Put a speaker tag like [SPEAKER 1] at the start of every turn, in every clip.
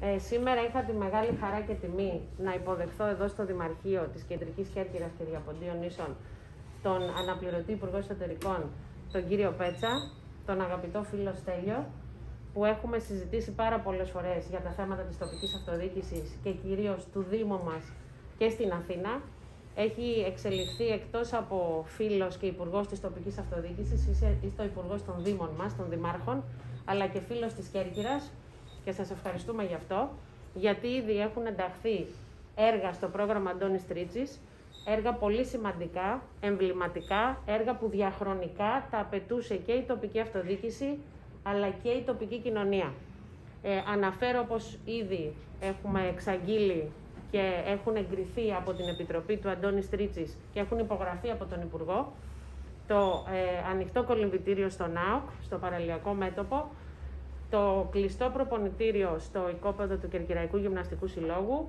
[SPEAKER 1] Ε, σήμερα είχα τη μεγάλη χαρά και τιμή να υποδεχθώ εδώ στο Δημαρχείο της Κεντρικής Κέρκυρας και Διαποντίων Νήσων τον αναπληρωτή Υπουργό Εσωτερικών, τον κύριο Πέτσα, τον αγαπητό φίλο Στέλιο, που έχουμε συζητήσει πάρα πολλές φορές για τα θέματα της τοπικής αυτοδιοίκησης και κυρίως του Δήμου μας και στην Αθήνα. Έχει εξελιχθεί εκτός από φίλος και υπουργός της τοπικής αυτοδιοίκησης, είστε ο υπουργός των Δήμων μας, των Δημάρχων, αλλά και φίλος της Κέρκυρας και σας ευχαριστούμε γι' αυτό, γιατί ήδη έχουν ενταχθεί έργα στο πρόγραμμα Αντώνης Τρίτσης, έργα πολύ σημαντικά, εμβληματικά, έργα που διαχρονικά τα απαιτούσε και η τοπική αυτοδιοίκηση, αλλά και η τοπική κοινωνία. Ε, αναφέρω πως ήδη έχουμε εξαγγείλει και έχουν εγκριθεί από την Επιτροπή του Αντώνη Τρίτσης και έχουν υπογραφεί από τον Υπουργό το ε, ανοιχτό κολυμβητήριο στο ΝΑΟΚ, στο παραλιακό μέτωπο, το κλειστό προπονητήριο στο οικόπεδο του Κερκυραϊκού Γυμναστικού Συλλόγου,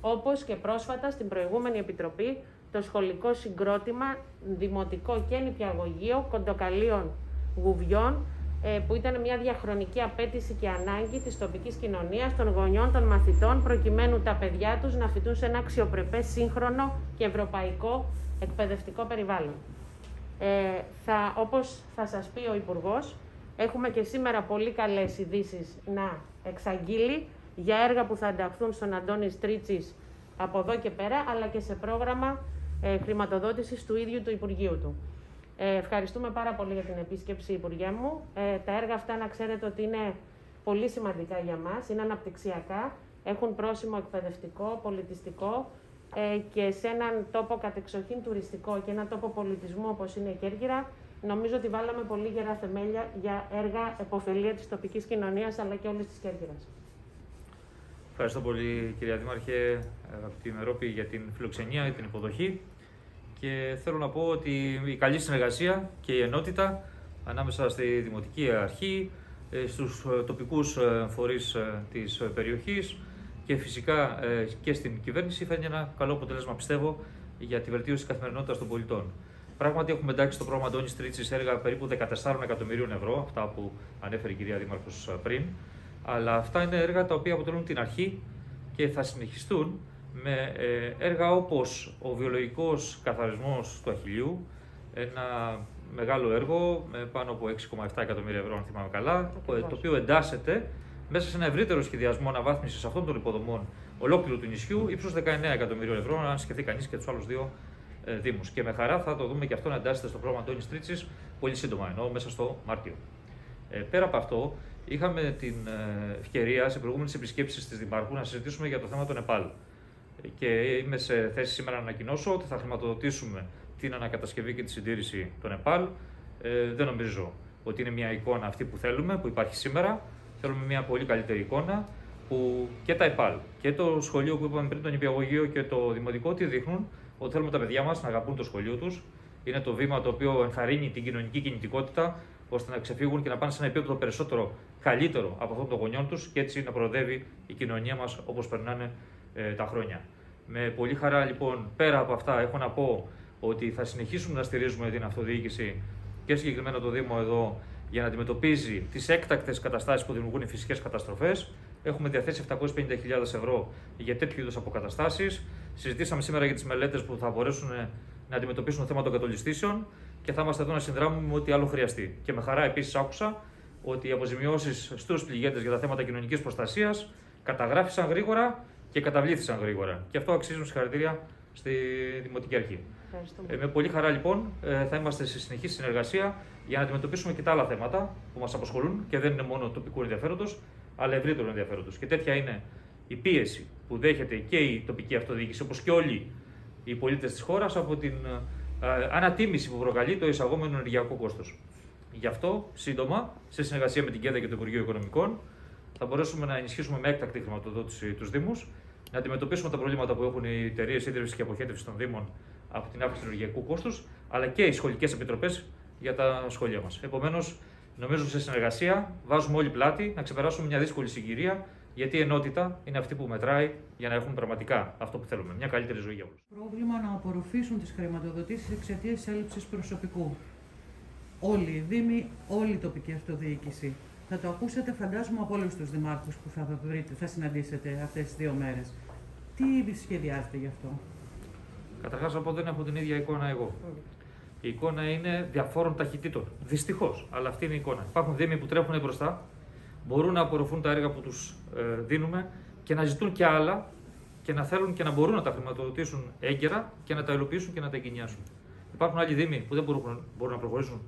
[SPEAKER 1] όπως και πρόσφατα στην προηγούμενη Επιτροπή το σχολικό συγκρότημα δημοτικό και νηπιαγωγείο κοντοκαλίων γουβιών, ε, που ήταν μια διαχρονική απέτηση και ανάγκη της τοπικής κοινωνίας, των γονιών, των μαθητών, προκειμένου τα παιδιά τους να φοιτούν σε ένα αξιοπρεπές, σύγχρονο και ευρωπαϊκό εκπαιδευτικό περιβάλλον. Ε, θα, όπως θα σας πει ο Υπουργός, Έχουμε και σήμερα πολύ καλές ειδήσεις να εξαγγείλει για έργα που θα ενταχθούν στον Αντώνης Στρίτσης από εδώ και πέρα, αλλά και σε πρόγραμμα ε, χρηματοδότησης του ίδιου του Υπουργείου του. Ε, ευχαριστούμε πάρα πολύ για την επίσκεψη, Υπουργέ μου. Ε, τα έργα αυτά να ξέρετε ότι είναι πολύ σημαντικά για μας, είναι αναπτυξιακά, έχουν πρόσημο εκπαιδευτικό, πολιτιστικό ε, και σε έναν τόπο κατεξοχήν τουριστικό και έναν τόπο πολιτισμού όπως είναι η Κέρκυρα, Νομίζω ότι βάλαμε πολύ γερά θεμέλια για έργα επωφελία της τοπικής κοινωνίας αλλά και όλης της Κέρκυρας.
[SPEAKER 2] Ευχαριστώ πολύ κυρία Δήμαρχε, αγαπητή Μερόπη, για την φιλοξενία, για την υποδοχή και θέλω να πω ότι η καλή συνεργασία και η ενότητα ανάμεσα στη Δημοτική Αρχή, ε, στους ε, τοπικούς ε, φορείς της περιοχής και φυσικά και στην κυβέρνηση φέρνει ένα καλό αποτέλεσμα, πιστεύω, για τη βελτίωση της καθημερινότητας των πολιτών. Πράγματι, έχουμε εντάξει στο πρόγραμμα Αντώνης Τρίτσης έργα περίπου 14 εκατομμυρίων ευρώ, αυτά που ανέφερε η κυρία Δήμαρχος πριν. Αλλά αυτά είναι έργα τα οποία αποτελούν την αρχή και θα συνεχιστούν με ε, έργα όπως ο βιολογικός καθαρισμός του Αχιλιού, ένα μεγάλο έργο με πάνω από 6,7 εκατομμύρια ευρώ, αν θυμάμαι καλά, το οποίο εντάσσεται μέσα σε ένα ευρύτερο σχεδιασμό αναβάθμισης αυτών των υποδομών ολόκληρου του νησιού ύψου 19 εκατομμυρίων ευρώ, αν σκεφτεί κανείς και τους άλλους δύο ε, Δήμους. Και με χαρά θα το δούμε και αυτό να εντάσσεται στο πρόγραμμα Αντώνης Τρίτσης πολύ σύντομα, ενώ μέσα στο Μάρτιο. Ε, πέρα από αυτό, είχαμε την ε, ευκαιρία σε προηγούμενες επισκέψεις της Δημάρχου να συζητήσουμε για το θέμα των ΕΠΑΛ. Και είμαι σε θέση σήμερα να ανακοινώσω ότι θα χρηματοδοτήσουμε την ανακατασκευή και τη συντήρηση των ΕΠΑΛ. Ε, δεν νομίζω ότι είναι μια εικόνα αυτή που θέλουμε, που υπάρχει σήμερα. Θέλουμε μια πολύ καλύτερη εικόνα που και τα ΕΠΑΛ και το σχολείο που είπαμε πριν, το νηπιαγωγείο και το δημοτικό, τι δείχνουν ότι θέλουμε τα παιδιά μας να αγαπούν το σχολείο τους. Είναι το βήμα το οποίο ενθαρρύνει την κοινωνική κινητικότητα ώστε να ξεφύγουν και να πάνε σε ένα επίπεδο περισσότερο καλύτερο από αυτό των γονιών τους και έτσι να προοδεύει η κοινωνία μας όπως περνάνε ε, τα χρόνια. Με πολύ χαρά λοιπόν, πέρα από αυτά, έχω να πω ότι θα συνεχίσουμε να στηρίζουμε την αυτοδιοίκηση και συγκεκριμένα το Δήμο εδώ για να αντιμετωπίζει τις έκτακτες καταστάσεις που δημιουργούν οι φυσικές καταστροφές. Έχουμε διαθέσει 750.000 ευρώ για τέτοιου είδους αποκαταστάσεις. Συζητήσαμε σήμερα για τις μελέτες που θα μπορέσουν να αντιμετωπίσουν το θέμα των κατολιστήσεων και θα είμαστε εδώ να συνδράμουμε με ό,τι άλλο χρειαστεί. Και με χαρά επίσης άκουσα ότι οι αποζημιώσεις στους πληγέντες για τα θέματα κοινωνικής προστασίας καταγράφησαν γρήγορα και καταβλήθησαν γρήγορα. Και αυτό αξίζουν συγχαρητήρια στη Δημοτική Αρχή. Ε, με πολύ χαρά λοιπόν ε, θα είμαστε σε συνεχή συνεργασία για να αντιμετωπίσουμε και τα άλλα θέματα που μας απασχολούν και δεν είναι μόνο τοπικού ενδιαφέροντος, αλλά ευρύτερου ενδιαφέροντος. Και τέτοια είναι η πίεση που δέχεται και η τοπική αυτοδιοίκηση, όπως και όλοι οι πολίτες της χώρας, από την ε, ανατίμηση που προκαλεί το εισαγόμενο ενεργειακό κόστος. Γι' αυτό, σύντομα, σε συνεργασία με την ΚΕΔΑ και το Υπουργείο Οικονομικών, θα μπορέσουμε να ενισχύσουμε με έκτακτη χρηματοδότηση τους Δήμους, να αντιμετωπίσουμε τα προβλήματα που έχουν οι εταιρείες ίδρυυσης και αποχέτευσης των Δήμων από την αύξηση του ενεργειακού κόστους, αλλά και οι σχολικές επιτροπές για τα σχολεία μας. Επομένως, νομίζω σε συνεργασία βάζουμε όλοι πλάτη να ξεπεράσουμε μια δύσκολη συγκυρία γιατί η ενότητα είναι αυτή που μετράει για να έχουν πραγματικά αυτό που θέλουμε. Μια καλύτερη ζωή για όλους.
[SPEAKER 3] Πρόβλημα να απορροφήσουν τις χρηματοδοτήσεις εξαιτίας τη έλλειψης προσωπικού. Όλοι οι Δήμοι, όλη η τοπική αυτοδιοίκηση. Θα το ακούσατε, φαντάζομαι, από όλους τους δημάρχους που θα, βρείτε, θα συναντήσετε αυτές τις δύο μέρες. Τι σχεδιάζετε γι' αυτό;
[SPEAKER 2] Καταρχάς, να πω δεν έχω την ίδια εικόνα εγώ. Η εικόνα είναι διαφόρων ταχυτήτων. Δυστυχώς, αλλά αυτή είναι η εικόνα. Υπάρχουν δήμοι που τρέχουν μπροστά, μπορούν να απορροφούν τα έργα που τους ε, δίνουμε και να ζητούν και άλλα και να θέλουν και να μπορούν να τα χρηματοδοτήσουν έγκαιρα και να τα υλοποιήσουν και να τα εγκαινιάσουν. Υπάρχουν άλλοι δήμοι που δεν μπορούν, μπορούν να προχωρήσουν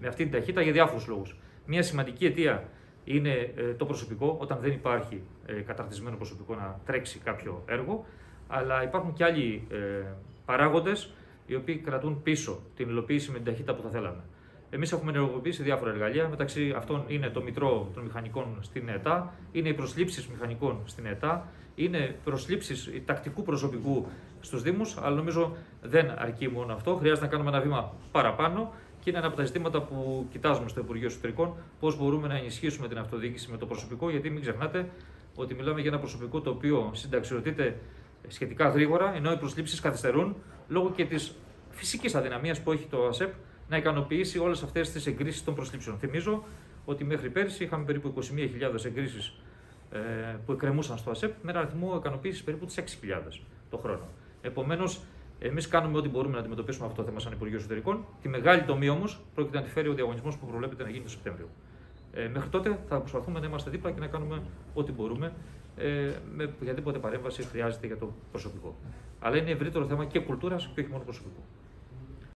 [SPEAKER 2] με αυτή την ταχύτητα για διάφορους λόγους. Μια σημαντική αιτία είναι ε, το προσωπικό, όταν δεν υπάρχει ε, καταρτισμένο προσωπικό να τρέξει κάποιο έργο, αλλά υπάρχουν και άλλοι ε, παράγοντες οι οποίοι κρατούν πίσω την υλοποίηση με την ταχύτητα που θα θέλαμε. Εμείς έχουμε ενεργοποιήσει διάφορα εργαλεία. Μεταξύ αυτών είναι το Μητρό των Μηχανικών στην ΕΤΑ, είναι οι προσλήψεις μηχανικών στην ΕΤΑ, είναι προσλήψεις τακτικού προσωπικού στους Δήμους. Αλλά νομίζω δεν αρκεί μόνο αυτό. Χρειάζεται να κάνουμε ένα βήμα παραπάνω και είναι ένα από τα ζητήματα που κοιτάζουμε στο Υπουργείο Εσωτερικών πώς μπορούμε να ενισχύσουμε την αυτοδιοίκηση με το προσωπικό. Γιατί μην ξεχνάτε ότι μιλάμε για ένα προσωπικό το οποίο συνταξιοδοτείται σχετικά γρήγορα, ενώ οι προσλήψεις καθυστερούν λόγω και της φυσικής αδυναμίας που έχει το ΑΣΕΠ να ικανοποιήσει όλες αυτές τις εγκρίσεις των προσλήψεων. Θυμίζω ότι μέχρι πέρσι είχαμε περίπου 21.000 εγκρίσεις ε, που εκκρεμούσαν στο ΑΣΕΠ με ένα αριθμό ικανοποίησης περίπου τις 6.000 το χρόνο. Επομένως, εμείς κάνουμε ό,τι μπορούμε να αντιμετωπίσουμε αυτό το θέμα σαν Υπουργείο Εσωτερικών. Τη μεγάλη τομή όμως πρόκειται να τη φέρει ο διαγωνισμός που προβλέπεται να γίνει το Σεπτέμβριο. Ε, μέχρι τότε θα προσπαθούμε να είμαστε δίπλα και να κάνουμε ό,τι μπορούμε ε, με οποιαδήποτε παρέμβαση χρειάζεται για το προσωπικό. Αλλά είναι ευρύτερο θέμα και κουλτούρας και όχι μόνο προσωπικού.